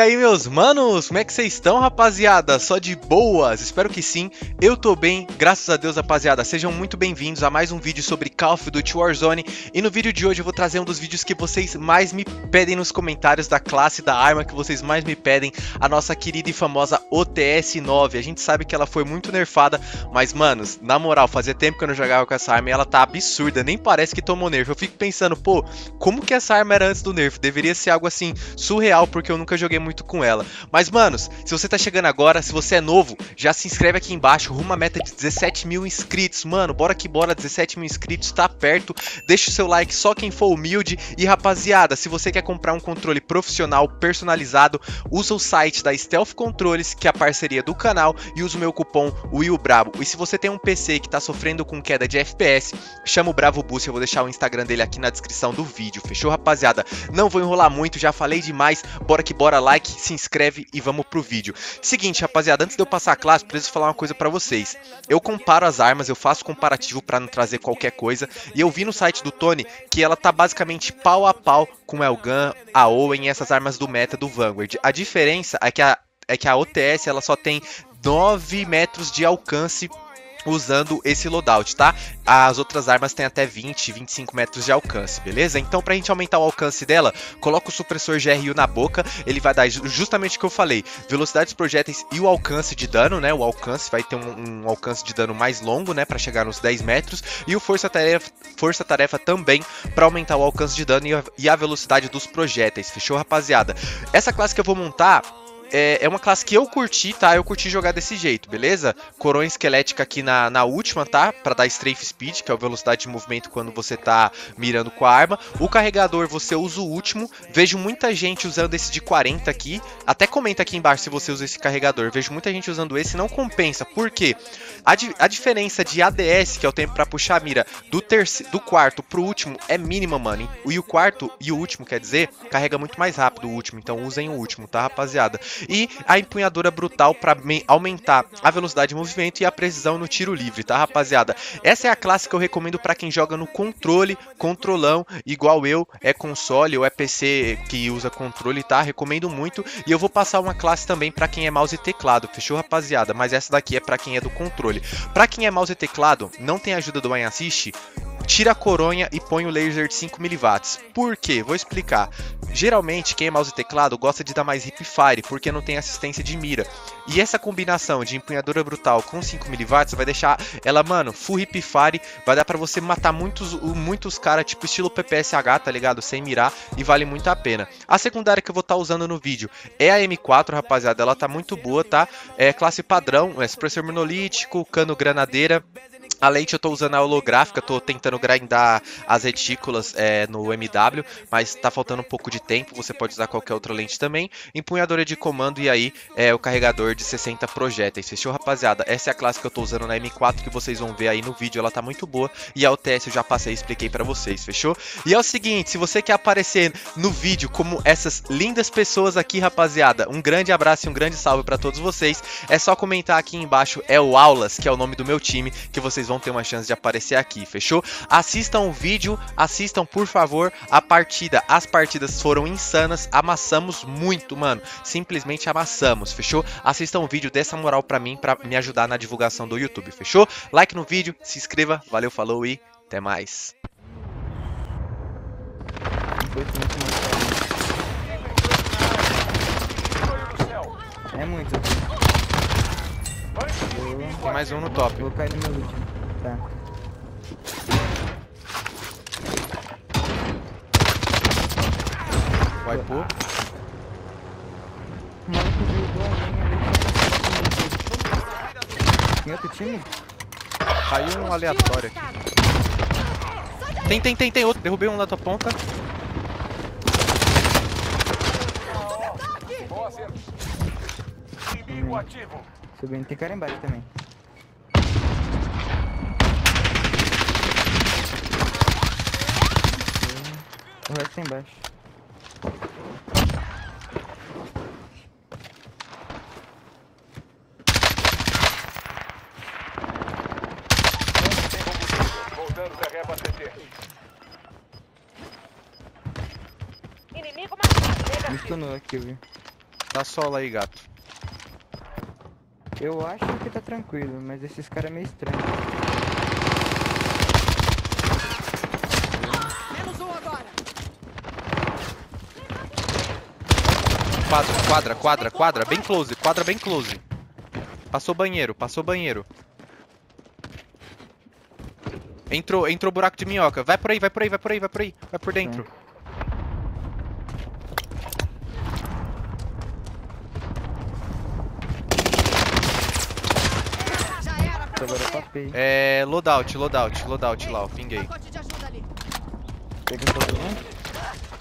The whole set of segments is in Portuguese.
Aí, meus manos, como é que vocês estão, rapaziada? Só de boas? Espero que sim. Eu tô bem, graças a Deus, rapaziada. Sejam muito bem-vindos a mais um vídeo sobre Call of Duty Warzone. E no vídeo de hoje eu vou trazer um dos vídeos que vocês mais me pedem nos comentários da classe da arma que vocês mais me pedem, a nossa querida e famosa OTS-9. A gente sabe que ela foi muito nerfada, mas, manos, na moral, fazia tempo que eu não jogava com essa arma e ela tá absurda, nem parece que tomou nerf. Eu fico pensando, pô, como que essa arma era antes do nerf? Deveria ser algo assim surreal, porque eu nunca joguei muito com ela. Mas, manos, se você tá chegando agora, se você é novo, já se inscreve aqui embaixo, rumo a meta de 17 mil inscritos. Mano, bora que bora, 17 mil inscritos, tá perto. Deixa o seu like só quem for humilde. E, rapaziada, se você quer comprar um controle profissional, personalizado, usa o site da Stealth Controles, que é a parceria do canal, e usa o meu cupom WILLBRAVO. E se você tem um PC que tá sofrendo com queda de FPS, chama o Bravo Boost, eu vou deixar o Instagram dele aqui na descrição do vídeo, fechou, rapaziada? Não vou enrolar muito, já falei demais, bora que bora, like, se inscreve e vamos pro vídeo. Seguinte, rapaziada, antes de eu passar a classe, preciso falar uma coisa pra vocês. Eu comparo as armas, eu faço comparativo pra não trazer qualquer coisa, e eu vi no site do Tony que ela tá basicamente pau a pau com Elgun, a Owen e essas armas do meta do Vanguard. A diferença é que a, é que a OTS ela só tem 9 metros de alcance usando esse loadout, tá? As outras armas têm até 20, 25 metros de alcance, beleza? Então, pra gente aumentar o alcance dela, coloca o supressor GRU na boca, ele vai dar justamente o que eu falei, velocidade dos projéteis e o alcance de dano, né? O alcance vai ter um, um alcance de dano mais longo, né? Pra chegar nos 10 metros, e o força-tarefa força -tarefa também pra aumentar o alcance de dano e a, e a velocidade dos projéteis, fechou, rapaziada? Essa classe que eu vou montar é, é, uma classe que eu curti, tá? Eu curti jogar desse jeito, beleza? Coroa esquelética aqui na, na última, tá? Pra dar strafe speed, que é a velocidade de movimento quando você tá mirando com a arma. O carregador você usa o último. Vejo muita gente usando esse de 40 aqui. Até comenta aqui embaixo se você usa esse carregador. Vejo muita gente usando esse, não compensa. Por quê? A, a diferença de ADS, que é o tempo para puxar a mira, do, do quarto pro último é mínima, mano. E o quarto e o último, quer dizer, carrega muito mais rápido o último. Então usem o último, tá, rapaziada? E a empunhadora brutal para aumentar a velocidade de movimento e a precisão no tiro livre, tá, rapaziada? Essa é a classe que eu recomendo para quem joga no controle, controlão, igual eu, é console ou é PC que usa controle, tá? Recomendo muito. E eu vou passar uma classe também para quem é mouse e teclado, fechou, rapaziada? Mas essa daqui é para quem é do controle. Para quem é mouse e teclado, não tem ajuda do Aim Assist, tira a coronha e põe o laser de 5 mW. Por quê? Vou explicar. Geralmente, quem é mouse e teclado gosta de dar mais hip fire, porque não tem assistência de mira. E essa combinação de empunhadura brutal com 5 mW vai deixar ela, mano, full hip fire, vai dar para você matar muitos, muitos caras, tipo estilo PPSH, tá ligado? Sem mirar, e vale muito a pena. A secundária que eu vou estar tá usando no vídeo é a M4, rapaziada, ela tá muito boa, tá? É classe padrão, é supressor monolítico, cano granadeira, a lente eu tô usando a holográfica, tô tentando grindar as retículas é, no MW, mas tá faltando um pouco de tempo, você pode usar qualquer outra lente também. Empunhadora de comando e aí é o carregador de 60 projéteis. Fechou, rapaziada? Essa é a classe que eu tô usando na M4 que vocês vão ver aí no vídeo, ela tá muito boa. E a UTS eu já passei e expliquei pra vocês, fechou? E é o seguinte, se você quer aparecer no vídeo como essas lindas pessoas aqui, rapaziada, um grande abraço e um grande salve pra todos vocês. É só comentar aqui embaixo, é o Aulas, que é o nome do meu time, que vocês vão ter uma chance de aparecer aqui, fechou? Assistam o vídeo, assistam por favor a partida. As partidas foram insanas, amassamos muito, mano. Simplesmente amassamos, fechou? Assistam o vídeo, dê essa moral pra mim, pra me ajudar na divulgação do YouTube, fechou? Like no vídeo, se inscreva, valeu, falou e até mais. É muito. Tem mais um no top. Vou cair no meu último. Tá. Vai pôr. O maluco ali. Tem outro time? Caiu um aleatório aqui. Tem, tem, tem, tem outro. Derrubei um na tua ponta. Subindo, tem cara embaixo também. O resto tá embaixo. Voltando da ré abastecer. Me stunou aqui, viu? Tá solo aí, gato. Eu acho que tá tranquilo, mas esses caras é meio estranho. Menos um agora. Quadra, quadra, quadra, quadra, bem close, quadra bem close. Passou banheiro, passou banheiro. Entrou, entrou buraco de minhoca. Vai por aí, vai por aí, vai por aí, vai por aí. Vai por dentro. É. Loadout, loadout, loadout lá, ó. Pinguei. Todo mundo.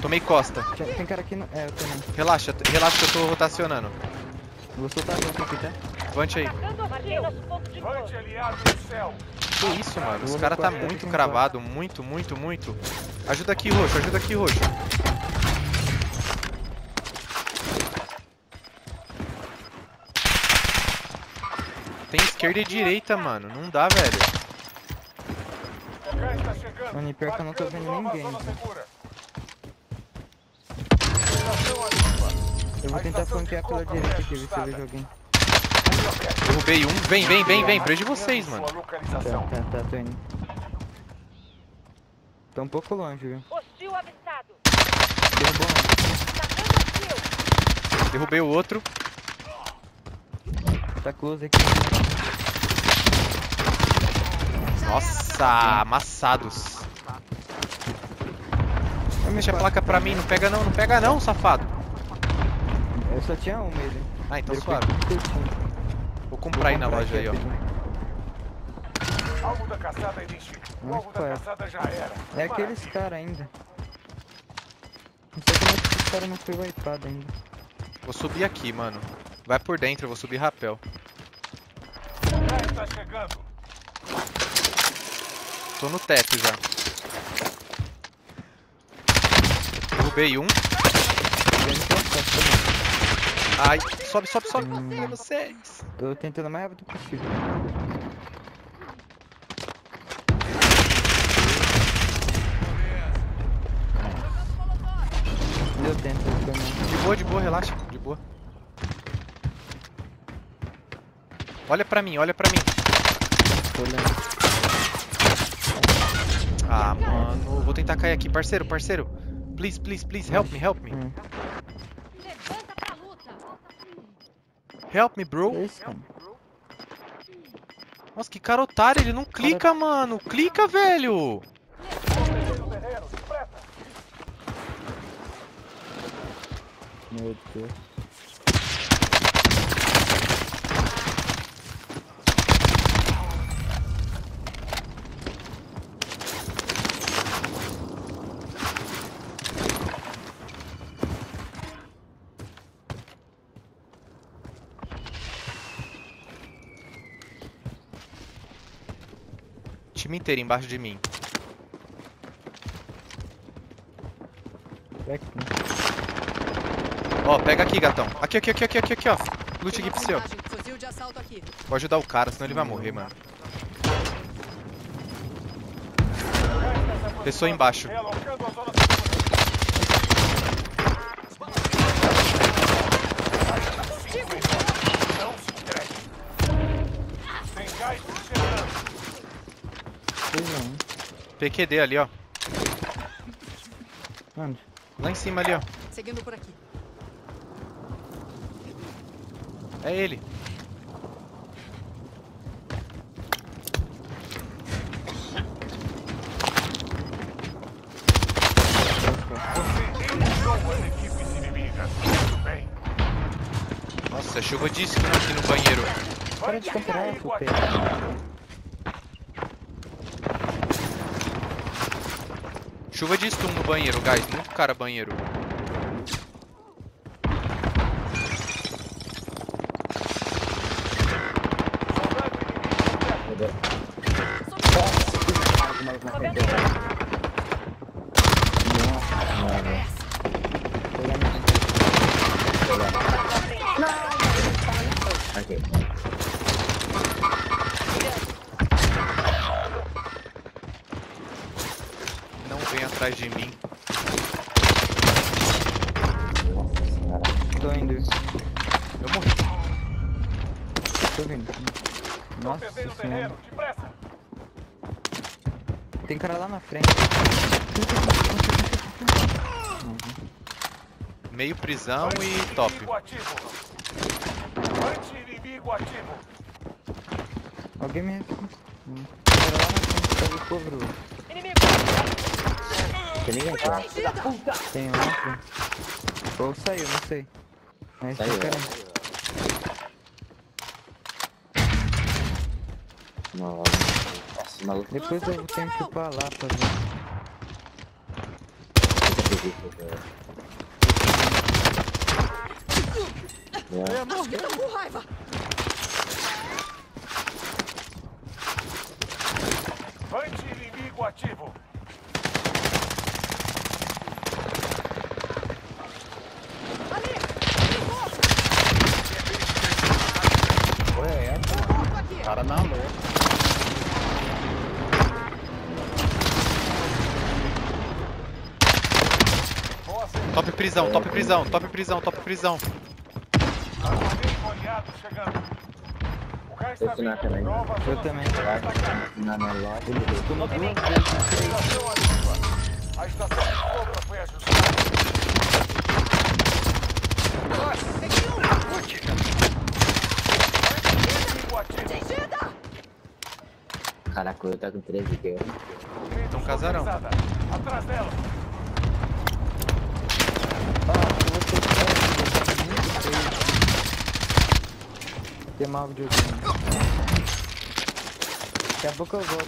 Tomei costa. Tem cara aqui no. É, eu também. Relaxa, relaxa que eu tô rotacionando. Vou soltar a aqui, tá? Levante aí. Levante aliado no céu. Que isso, mano? Os vou cara tá muito cravado, muito, muito, muito. Ajuda aqui, roxo, ajuda aqui, roxo. Tem esquerda e direita, mano. Não dá, velho. Mano, e pior que eu não tô vendo ninguém, zona velho. segura. Estação ativa. Eu vou tentar flanquear pela direita aqui, ver se eu vejo alguém. Derrubei um. Vem, vem, vem, vem. Preço de vocês, mano. Tá, tá, tá, tô indo. Tá um pouco longe, viu? Hostil avistado. Derrubou um. Derrubei o outro. Tá close aqui. Nossa, amassados. Deixa a placa pra mim. Não pega não, não pega não, safado. Só tinha um mesmo. Ah, então suave. Vou comprar aí na loja aí, ó. Alvo da caçada identificado. O alvo da é? caçada já era. É aqueles caras ainda. Não sei como é que esse cara não foi wipeado ainda. Vou subir aqui, mano. Vai por dentro, eu vou subir rapel. O está chegando. Tô no teto já. Derrubei um. Ai, sobe, sobe, sobe. Cadê vocês? Tô tentando mais rápido possível. Eu tento também. De boa, de boa, relaxa. De boa. Olha pra mim, olha pra mim. Tô olhando. Ah, mano. Vou tentar cair aqui. Parceiro, parceiro. Please, please, please. Help me, help me. Hum. Help me, É bro. isso, cara. Nossa, que cara otário. Ele não clica, mano. Clica, velho. Meu Deus. Time inteiro embaixo de mim. Back, né? Ó, pega aqui, gatão. Aqui, aqui, aqui, aqui, aqui, aqui, ó. Lute aqui pro seu. Aqui. Vou ajudar o cara, senão ele vai morrer, mano. Pessoa embaixo. Realocando a zona segura. Não se entregue. Tem gás chegando. Pois não. PQD ali, ó. Onde? Lá em cima ali, ó. Seguindo por aqui. É ele. Nossa, chuva de skin aqui no banheiro. Para de camperar, Vai Fupê. Chuva de stun no banheiro, guys. Muito cara banheiro. Vem atrás de mim. Tô indo. Eu morri. Tô vindo. Nossa senhora. Tem cara lá na frente. Meio prisão e top. Alguém me. Hum. Tem cara lá na frente, pega o cover. Inimigo. Tem ninguém aqui! Tem um frente. Ou saiu, não sei. Mas Saiu, cara. ó. Nossa, maluco. Depois eu tenho que ir pra lá pra ver. É, tô com raiva! Anti-inimigo ativo. Ali! Perigoso! Foi essa, mano. Morto aqui! Cara na louca. Boa certeza. Top prisão, top prisão, top prisão, top prisão. É vindo. também. Eu também. Na, na loja. A estação de compra foi ajustada. Um! Caraca, eu tá com 13 kills. Então, casarão. Atrás dela. Ah, eu vou ter que sair, tá muito feio. Queimar o videogame. Daqui a pouco eu volto.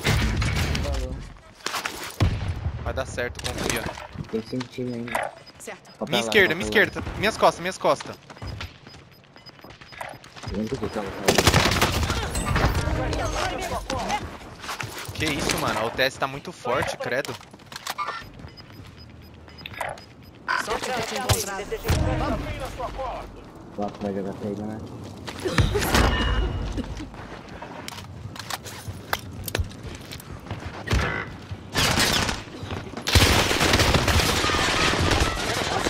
Vai dar certo, confia. Tem 5 times ainda. Certo. Minha lá, esquerda, minha lá. esquerda. Minhas costas, minhas costas. Que isso, mano. A UTS tá muito forte, credo. Sorte de ter te encontrado. Bem na sua cola. Nossa, vai jogar saída, né?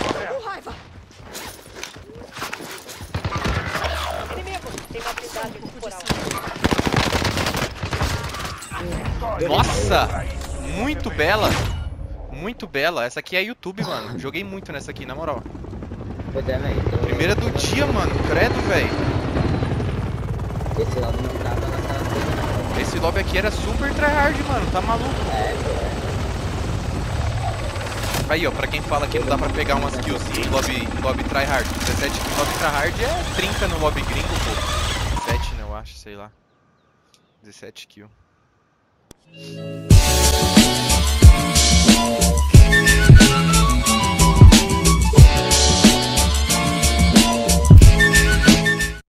Tô com raiva! Inimigo. Tem uma cidade corporal. Nossa! Muito bela. Muito bela. Essa aqui é YouTube, mano. Joguei muito nessa aqui, na moral. Pois é, velho. tô- Primeira do dia, mano. Credo, velho. Esse lado não tava naquela coisa. Esse lobby aqui era super tryhard, mano. Tá maluco. É, pô. Aí, ó, pra quem fala que não dá pra pegar umas kills em lobby, lobby tryhard. 17 kills lobby tryhard é 30 no lobby gringo, pô. 17, né, eu acho, sei lá. 17 kills.